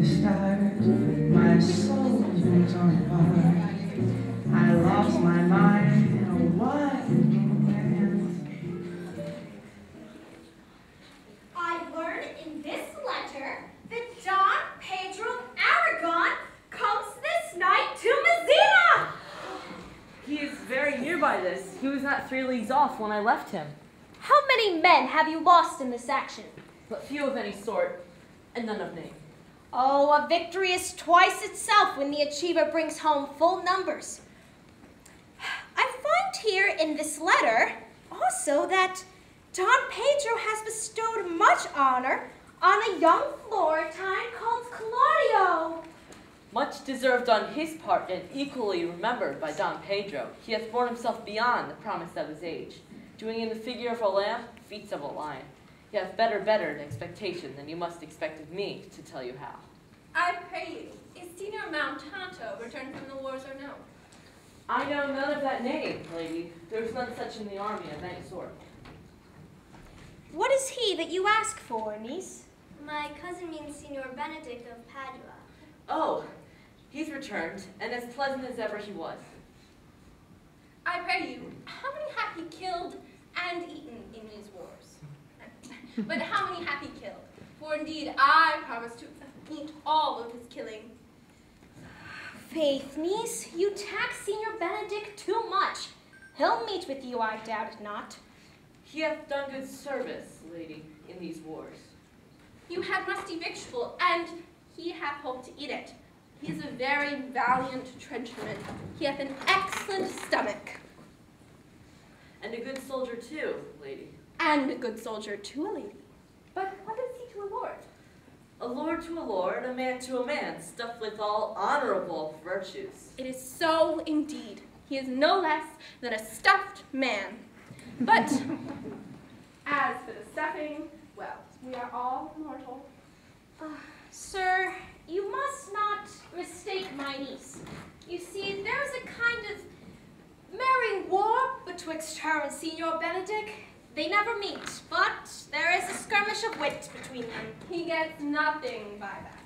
a start. My soul went on fire. I lost my mind in a wild romance. I learn in this letter that Don Pedro Aragon comes this night to Messina. He is very near by this. He was not three leagues off when I left him. How many men have you lost in this action? But few of any sort, and none of name. Oh, a victory is twice itself when the achiever brings home full numbers. I find here in this letter also that Don Pedro has bestowed much honor on a young Florentine called Claudio. Much deserved on his part, and equally remembered by Don Pedro. He hath borne himself beyond the promise of his age, doing in the figure of a lamb feats of a lion. He have better bettered expectation than you must expect of me to tell you how. I pray you, is Signor Mountanto returned from the wars or no? I know none of that name, lady. There is none such in the army of any sort. What is he that you ask for, niece? My cousin means Signor Benedick of Padua. Oh, he's returned, and as pleasant as ever he was. I pray you, how many hath he killed and eaten in these wars? but how many hath he killed? For indeed I promise to eat all of his killing. Faith, niece, you tax Signor Benedick too much. He'll meet with you, I doubt not. He hath done good service, lady, in these wars. You had rusty victual, and he hath hoped to eat it. He is a very valiant trencherman. He hath an excellent stomach. And a good soldier too, lady. And a good soldier to a lady. But what is he to a lord? A lord to a lord, a man to a man, stuffed with all honorable virtues. It is so indeed. He is no less than a stuffed man. But as for the stuffing, well, we are all mortal. Uh, sir, you must not mistake my niece. You see, there's a kind of merry war betwixt her and Signor Benedick. They never meet, but there is a skirmish of wit between them. He gets nothing by that.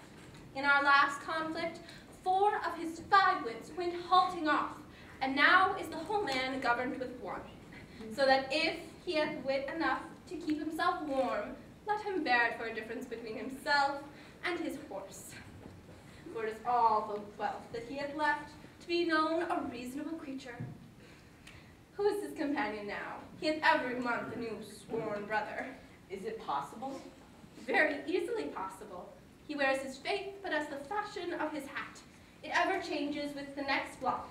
In our last conflict, four of his five wits went halting off, and now is the whole man governed with one. So that if he hath wit enough to keep himself warm, let him bear it for a difference between himself and his horse. For it is all the wealth that he hath left to be known a reasonable creature. Who is his companion now? He hath every month a new sworn brother. Is it possible? Very easily possible. He wears his faith but as the fashion of his hat. It ever changes with the next block.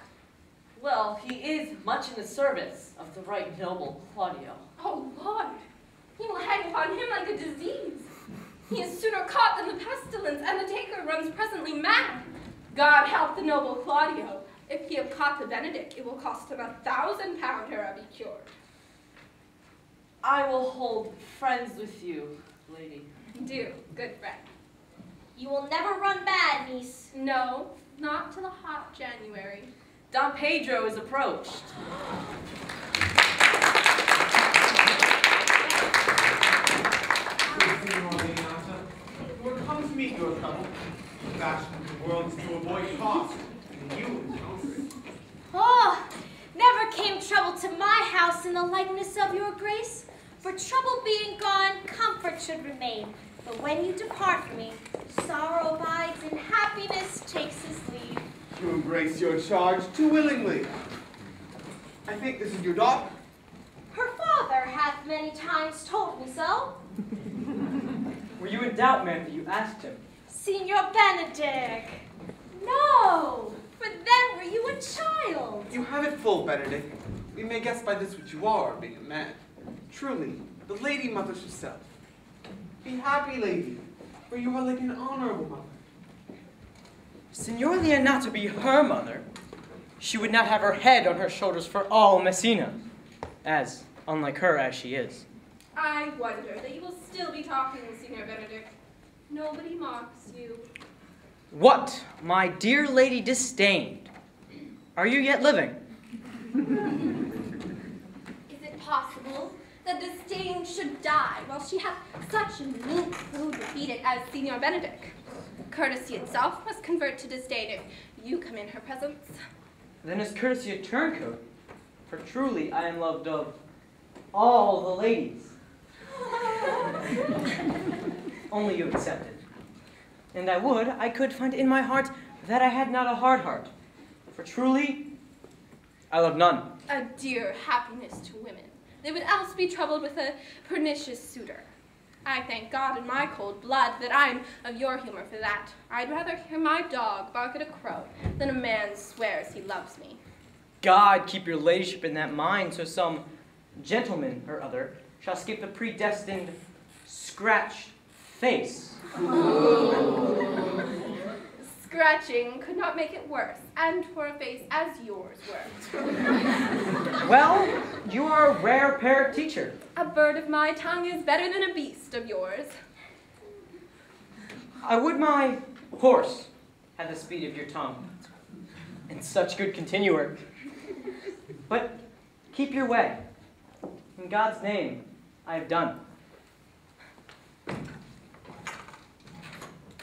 Well, he is much in the service of the right noble Claudio. Oh, Lord! He will hang upon him like a disease. He is sooner caught than the pestilence, and the taker runs presently mad. God help the noble Claudio. If he have caught the Benedick, it will cost him a thousand pounder to be cured. I will hold friends with you, lady. Do, good friend. You will never run bad, niece. No, not till the hot January. Don Pedro is approached. What comes to meet your trouble? The fashion the world is to avoid cost, and you encounter. Oh, never came trouble to my house in the likeness of your grace. For trouble being gone, comfort should remain. But when you depart from me, sorrow abides and happiness takes his leave. You embrace your charge too willingly. I think this is your daughter. Her father hath many times told me so. Were you in doubt, ma'am, that you asked him? Signor Benedick. No, for then were you a child. You have it full, Benedick. We may guess by this what you are, being a man. Truly, the lady mother herself. Be happy, lady, for you are like an honorable mother. Signor Leonato be her mother. She would not have her head on her shoulders for all Messina, as, unlike her as she is. I wonder that you will still be talking, with Signor Benedick. Nobody mocks you. What, my dear lady disdained? Are you yet living? Is it possible that disdain should die while she hath such meat food to feed it as Signor Benedick? Courtesy itself must convert to disdain if you come in her presence. Then is courtesy a turncoat? For truly I am loved of all the ladies. Only you accepted. And I would, I could find in my heart that I had not a hard heart. For truly, I love none. A dear happiness to women. They would else be troubled with a pernicious suitor. I thank God in my cold blood that I'm of your humor for that. I'd rather hear my dog bark at a crow than a man swears he loves me. God keep your ladyship in that mind, so some gentleman or other shall escape the predestined scratched face. Scratching could not make it worse, and for a face as yours were. Well, you are a rare pair teacher. A bird of my tongue is better than a beast of yours. I would my horse had the speed of your tongue, and such good continuer. But keep your way. In God's name, I have done.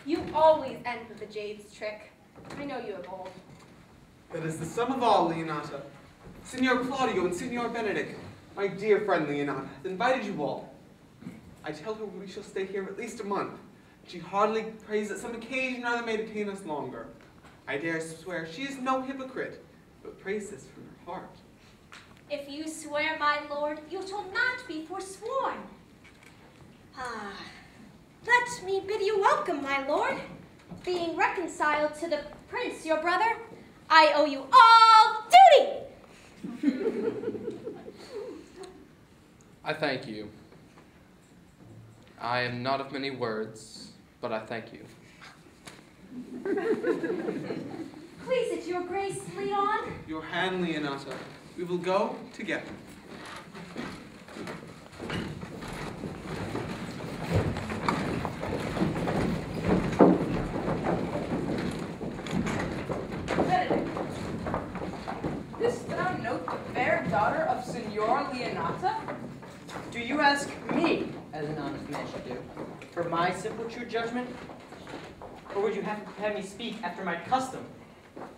You always end with the jade's trick. I know you of old. That is the sum of all, Leonato. Signor Claudio and Signor Benedick, my dear friend Leonato, has invited you all. I tell her we shall stay here at least a month. She hardly prays that some occasion or other may detain us longer. I dare swear she is no hypocrite, but prays this from her heart. If you swear, my lord, you shall not be forsworn. Ah, let me bid you welcome, my lord. Being reconciled to the prince, your brother, I owe you all duty. I thank you. I am not of many words, but I thank you. Please it your grace, Leon. Your hand, Leonato. We will go together. Benedick, didst thou note the fair daughter of Signor Leonato? Do you ask me, as an honest man should do, for my simple true judgment? Or would you have, have me speak after my custom,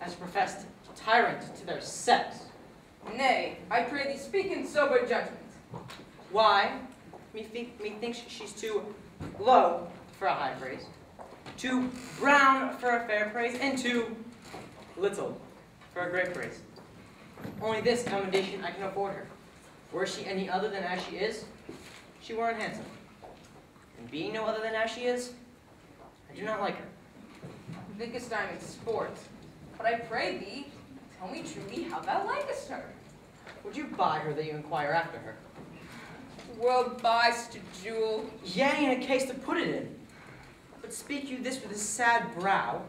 as professed tyrant to their sex? Nay, I pray thee speak in sober judgment. Why? Methink, methinks she's too low for a high praise, too brown for a fair praise, and too little for a great praise. Only this commendation I can afford her. Were she any other than as she is, she weren't handsome. And being no other than as she is, I do not like her. Thinkest I am in sport. But I pray thee, tell me truly how thou likest her. Would you buy her that you inquire after her? World buys to jewel. Yea, in a case to put it in. But speak you this with a sad brow,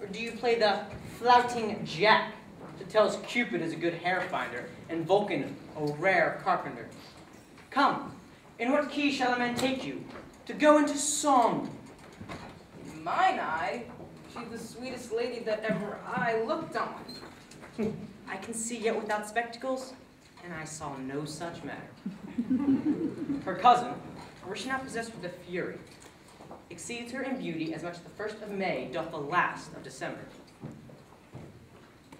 or do you play the flouting jack that tells Cupid is a good hare finder and Vulcan a rare carpenter? Come, in what key shall a man take you to go into song? In mine eye, she's the sweetest lady that ever I looked on. I can see yet without spectacles, and I saw no such matter. Her cousin, were she not possessed with a fury, exceeds her in beauty as much as the first of May doth the last of December.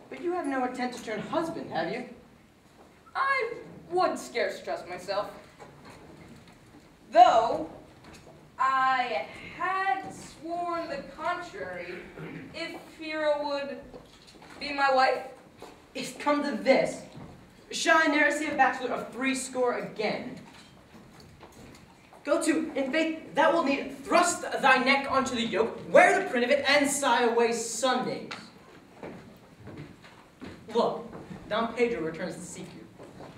But you have no intent to turn husband, have you? I would scarce trust myself. Though I had sworn the contrary if Hero would be my wife. It's come to this. Shall I ne'er see a bachelor of three score again? Go to, in faith, that will need thrust thy neck onto the yoke, wear the print of it, and sigh away Sundays. Look, Don Pedro returns to seek you.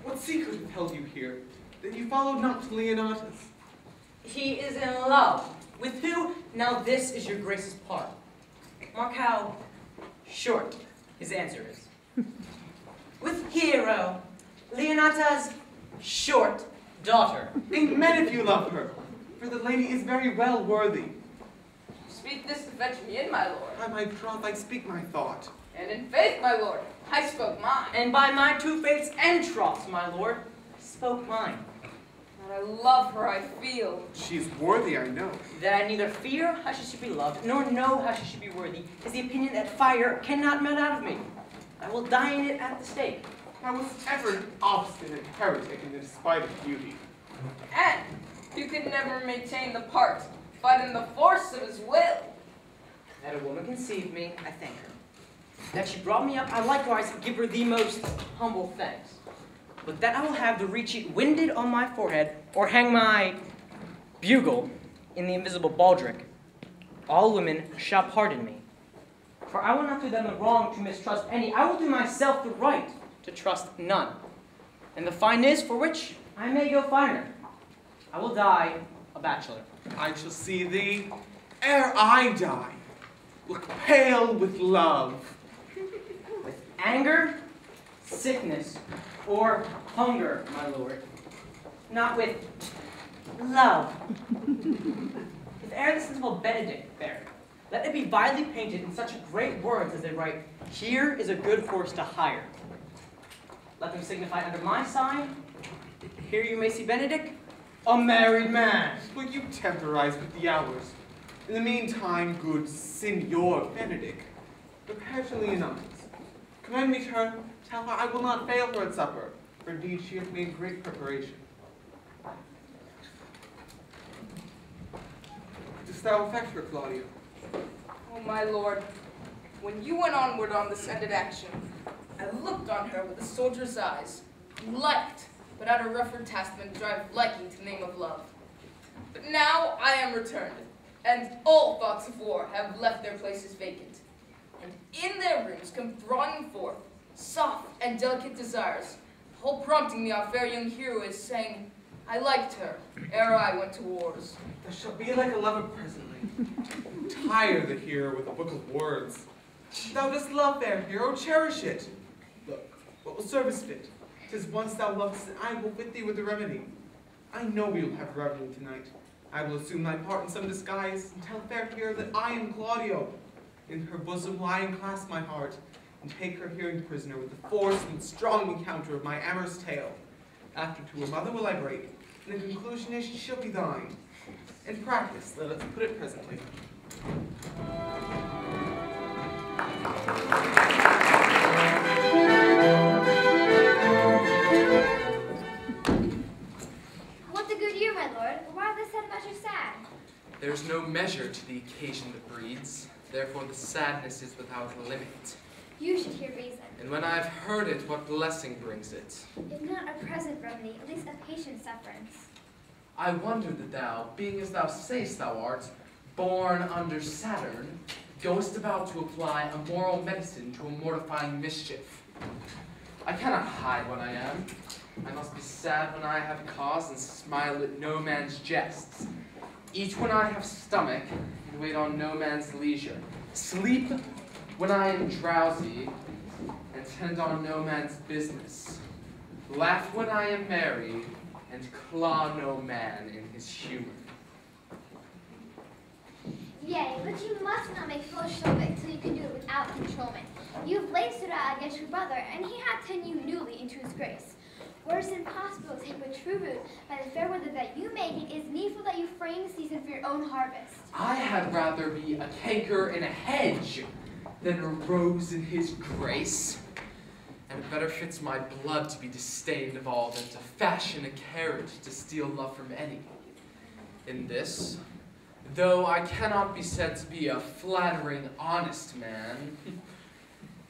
What secret hath held you here, that you followed not to Leonato's? He is in love. With who? Now this is your grace's part. Mark how short his answer is. With Hero, Leonato's short daughter. Amen if you love her, for the lady is very well worthy. Speak this to fetch me in, my lord. By my troth, I speak my thought. And in faith, my lord, I spoke mine. And by my two faiths and troughs, my lord, spoke mine. That I love her, I feel. She's worthy, I know. That I neither fear how she should be loved, nor know how she should be worthy, is the opinion that fire cannot melt out of me. I will die in it at the stake. I was ever an obstinate heretic in the spite of beauty. And you could never maintain the part, but in the force of his will. That a woman conceived me, I thank her. That she brought me up, I likewise give her the most humble thanks. But that I will have the recheat winded on my forehead, or hang my bugle in the invisible baldric, all women shall pardon me. For I will not do them the wrong to mistrust any. I will do myself the right to trust none. And the fine is for which I may go finer. I will die a bachelor. I shall see thee ere I die. Look pale with love. with anger, sickness, or hunger, my lord, not with love. if e'er the sensible Benedick there, let it be vilely painted in such great words as they write, Here is a good horse to hire. Let them signify under my sign, here you may see Benedick, a married man. Will you temporize with the hours? In the meantime, good Signor Benedick, prepare to To her, tell her I will not fail her at supper, for indeed she hath made great preparation. Dost thou affect her, Claudio? Oh, my lord, when you went onward on this ended action, I looked on her with a soldier's eyes, liked, but at a rougher task than drive liking to the name of love. But now I am returned, and all thoughts of war have left their places vacant. And in their rooms come thronging forth soft and delicate desires, the whole prompting me our fair young hero is saying, I liked her ere I went to wars. Thou shalt be like a lover presently. Tire the hero with a book of words. Thou dost love fair hero, cherish it. Look, what will service fit? Tis once thou lovest, and I will fit thee with the remedy. I know we will have revelry tonight. I will assume thy part in some disguise, and tell fair hero that I am Claudio. In her bosom will I enclasp my heart, and take her hearing prisoner with the force and strong encounter of my amorous tale. After to her mother will I break, and the conclusion is she shall be thine. In practice, let us put it presently. What the good year, my lord? Why this said measure sad? There's no measure to the occasion that breeds, therefore the sadness is without limit. You should hear reason. And when I've heard it, what blessing brings it? If not a present remedy, at least a patient sufferance. I wonder that thou, being as thou sayest thou art, born under Saturn, goest about to apply a moral medicine to a mortifying mischief. I cannot hide what I am. I must be sad when I have cause and smile at no man's jests. Eat when I have stomach and wait on no man's leisure. Sleep when I am drowsy and tend on no man's business. Laugh when I am merry and claw no man in his humor. Yea, but you must not make foolish it till you can do it without controlment. You have laid out against your brother, and he hath taken you newly into his grace. It impossible to take a true root by the fair weather that you make, it is you frame the season for your own harvest. I had rather be a canker in a hedge than a rose in his grace. And it better fits my blood to be disdained of all than to fashion a carrot to steal love from any. In this, though I cannot be said to be a flattering, honest man,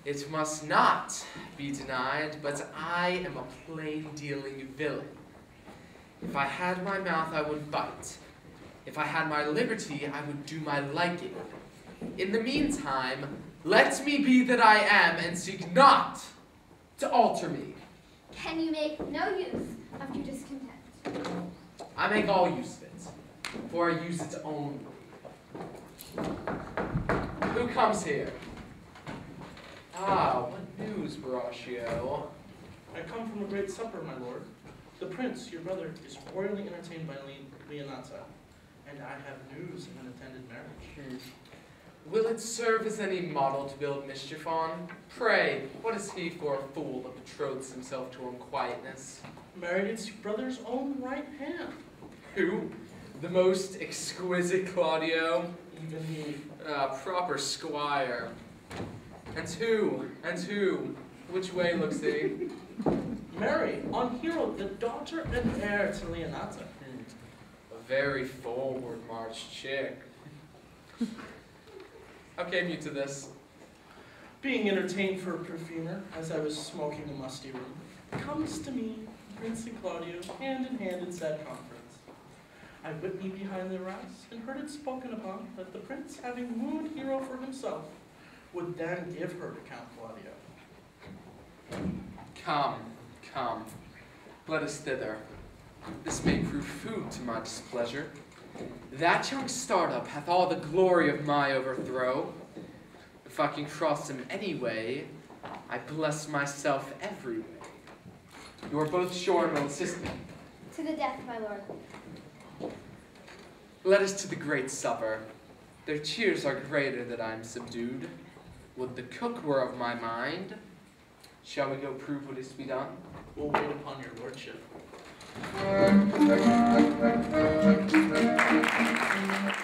it must not be denied, but I am a plain-dealing villain. If I had my mouth, I would bite. If I had my liberty, I would do my liking. In the meantime, let me be that I am, and seek not to alter me. Can you make no use of your discontent? I make all use of it, for I use it only. Who comes here? Ah, what news, Borachio? I come from a great supper, my lord. The prince, your brother, is royally entertained by Le- Leonato, and I have news of an intended marriage. Will it serve as any model to build mischief on? Pray, what is he for a fool that betroths himself to unquietness? married its brother's own right hand. Who? The most exquisite Claudio? Even he. Ah, proper squire. And who? And who? Which way looks he? Mary, on Hero, the daughter and heir to Leonato. Very forward march chick. How came you to this? Being entertained for a perfumer as I was smoking a musty room, comes to me Prince and Claudio hand in hand in sad conference. I whipped me behind the rest and heard it spoken upon that the prince, having wooed Hero for himself, would then give her to Count Claudio. Come, come, let us thither. This may prove food to my displeasure. That young startup hath all the glory of my overthrow. If I can cross him any way, I bless myself every way. You are both sure and will assist me. To the death, my lord. Let us to the great supper. Their cheers are greater that I am subdued. Would the cook were of my mind. Shall we go prove what is to be done? We'll wait upon your lordship. Thank you.